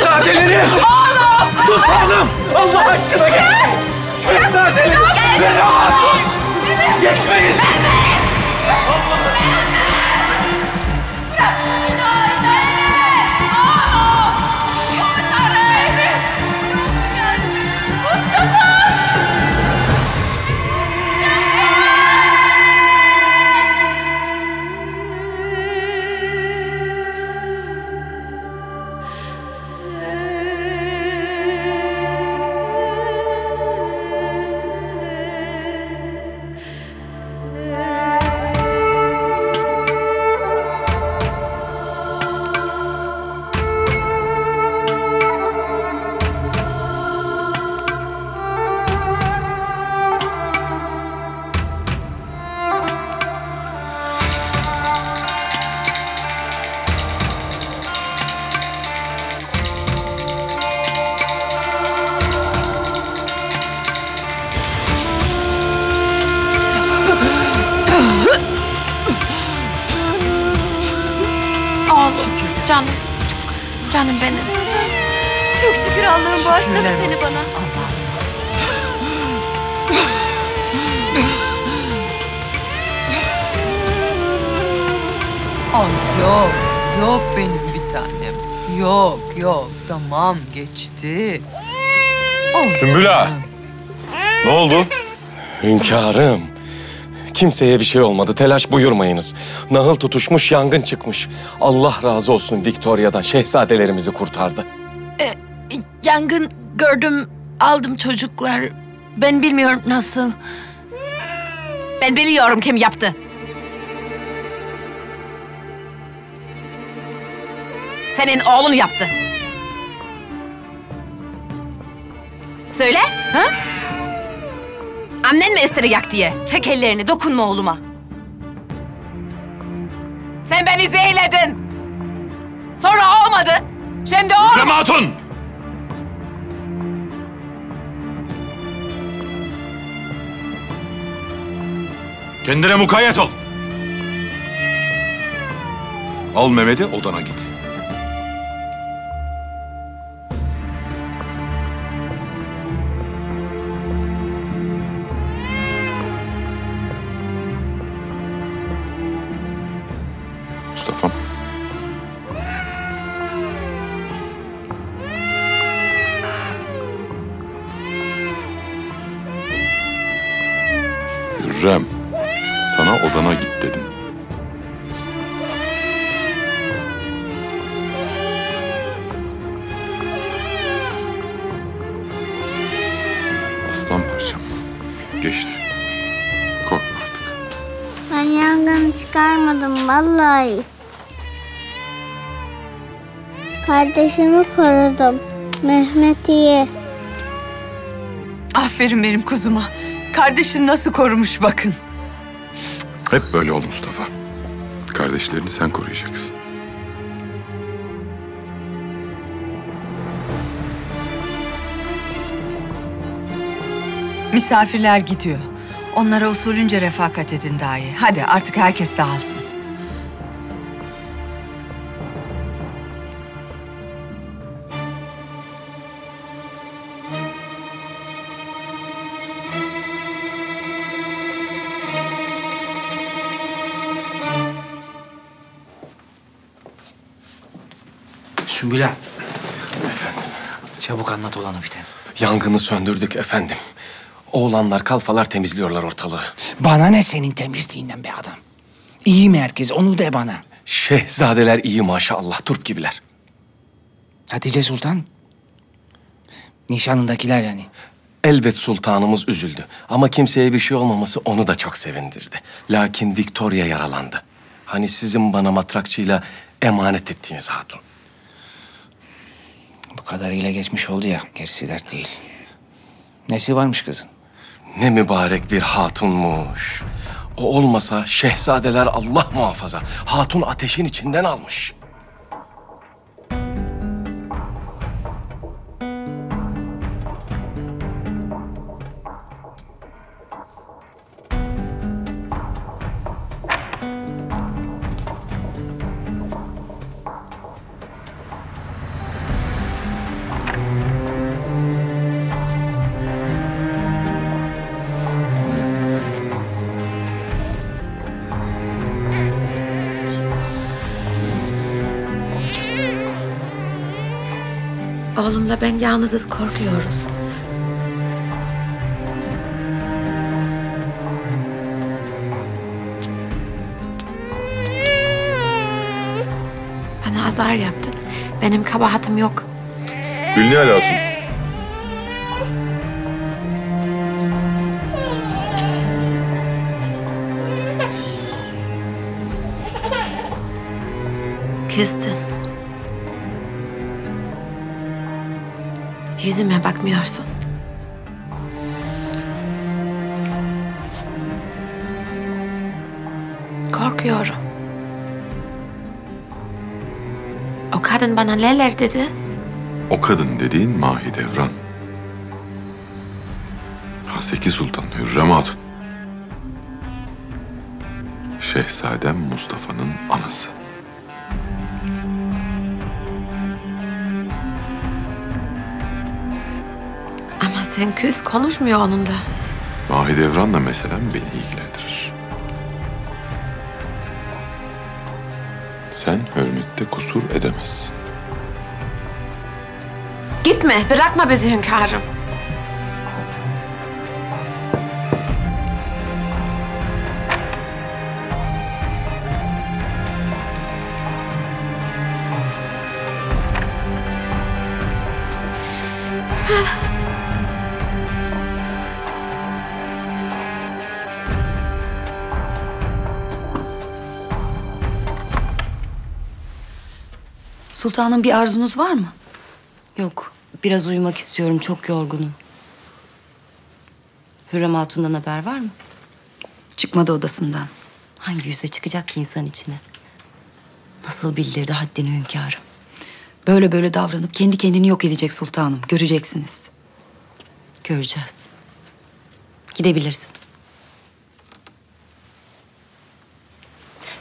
Şehzadelerim! Oğlum! Sultanım! Allah aşkına gelin! Şehzadelerim! Beni hatun! Geçmeyin! Mehmet! Canım, canım benim. Çok şükür Allah'ım bağışladı Şükürler seni olsun. bana. Ay yok, yok benim bir tanem. Yok, yok. Tamam, geçti. Sümbül ağa. Ne oldu? Hünkârım. Kimseye bir şey olmadı. Telaş buyurmayınız. Nahıl tutuşmuş, yangın çıkmış. Allah razı olsun Victoria'dan. Şehzadelerimizi kurtardı. Ee, yangın gördüm, aldım çocuklar. Ben bilmiyorum nasıl. Ben biliyorum kim yaptı. Senin oğlun yaptı. Söyle, ha? Annen mi istedi yak diye? Çek ellerini dokunma oğluma. Sen beni zehirledin. Sonra olmadı. Şimdi oğlum... Rem Hatun! Kendine mukayyet ol. Al Mehmet'i odana git. Hürrem, sana odana git dedim. Aslan parçam. Geçti. Korkma artık. Ben yangını çıkarmadım vallahi. Kardeşimi korudum. Mehmet'i. Aferin benim kuzuma. Kardeşin nasıl korumuş bakın. Hep böyle ol Mustafa. Kardeşlerini sen koruyacaksın. Misafirler gidiyor. Onlara usulünce refakat edin dahi. Hadi artık herkes dağılsın. Çabuk anlat olanı biten. Yangını söndürdük efendim. Oğlanlar, kalfalar temizliyorlar ortalığı. Bana ne senin temizliğinden be adam? İyi mi herkes? Onu de bana. Şehzadeler iyi maşallah, turp gibiler. Hatice Sultan. Nişanındakiler yani. Elbet sultanımız üzüldü. Ama kimseye bir şey olmaması onu da çok sevindirdi. Lakin Victoria yaralandı. Hani sizin bana matrakçıyla emanet ettiğiniz hatun. Kadarıyla geçmiş oldu ya. Gerisi dert değil. Nesi varmış kızın? Ne mübarek bir hatunmuş. O olmasa şehzadeler Allah muhafaza. Hatun ateşin içinden almış. Oğlumla ben yalnızız korkuyoruz. Bana azar yaptın. Benim kabahatim yok. Gülnihal Hatun. Kızdın. Yüzüme bakmıyorsun. Korkuyorum. O kadın bana neler dedi? O kadın dediğin Mahidevran. Haseki Sultan Hürrem Hatun. Şehzadem Mustafa'nın anası. Ama sen küs konuşmuyor onunla. Mahidevran'la meselem beni ilgilendirir. Sen hürmette kusur edemezsin. Gitme, bırakma bizi hünkârım. Sultanım bir arzunuz var mı? Yok, biraz uyumak istiyorum. Çok yorgunum. Hürrem Hatun'dan haber var mı? Çıkmadı odasından. Hangi yüze çıkacak ki insan içine? Nasıl bildirdi haddini hünkârım? Böyle böyle davranıp kendi kendini yok edecek sultanım. Göreceksiniz. Göreceğiz. Gidebilirsin.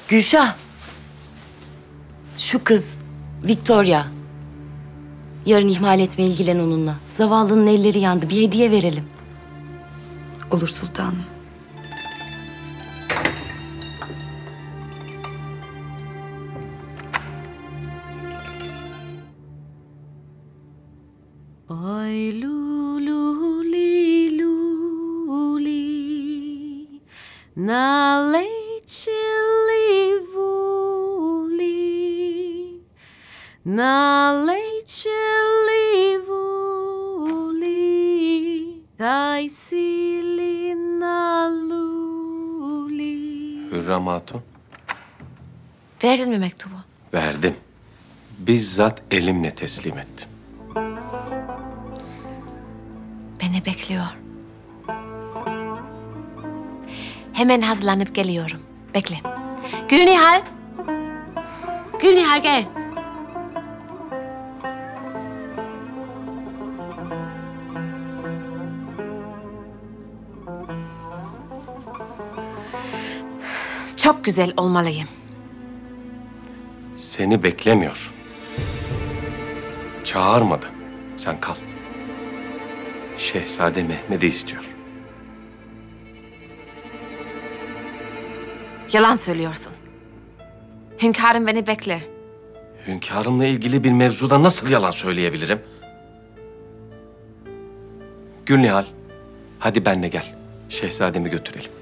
Gülşah. Şu kız Victoria. Yarın ihmal etme ilgilen onunla. Zavallının elleri yandı. Bir hediye verelim. Olur sultanım. Ay lulu li luli na lechili na lechili vuli dai sili na luli Hürrem Hatun. Verdin mi mektubu? Verdim. Bizzat elimle teslim ettim. Beni bekliyor. Hemen hazırlanıp geliyorum. Bekle. Gülnihal. Gülnihal gel. Çok güzel olmalıyım. Seni beklemiyor. Çağırmadı. Sen kal. Şehzade Mehmet'i istiyor. Yalan söylüyorsun. Hünkârım beni bekler. Hünkârımla ilgili bir mevzuda nasıl yalan söyleyebilirim? Gülnihal, hadi benle gel. Şehzademi götürelim.